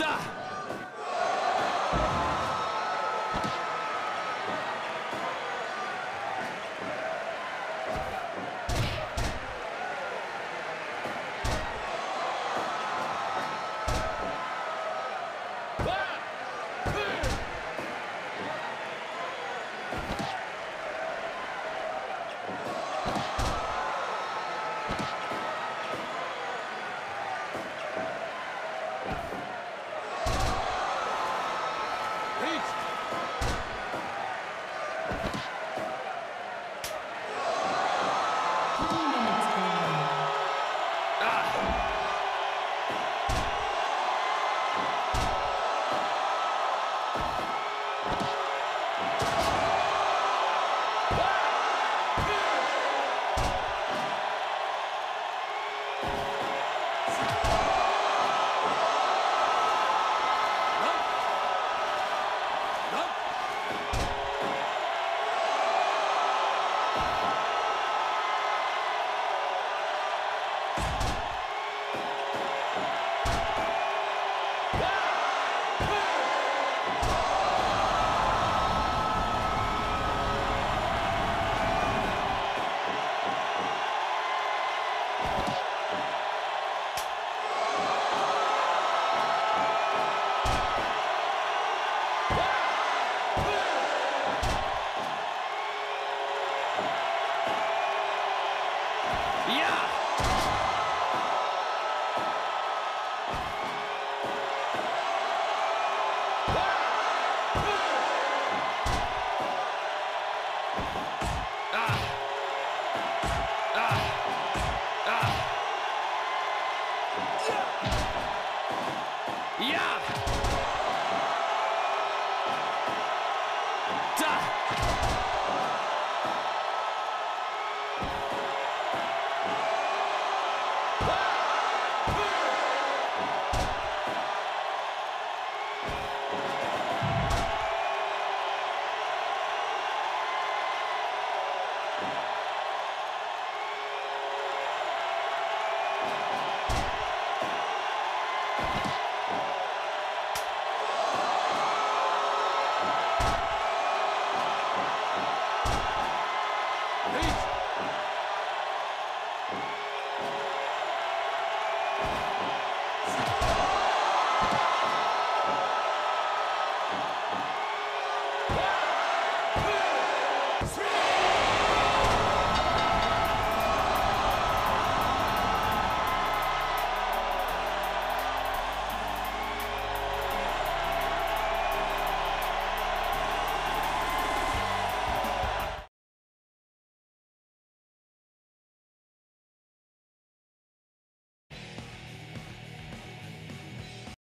是 Yeah! Empire!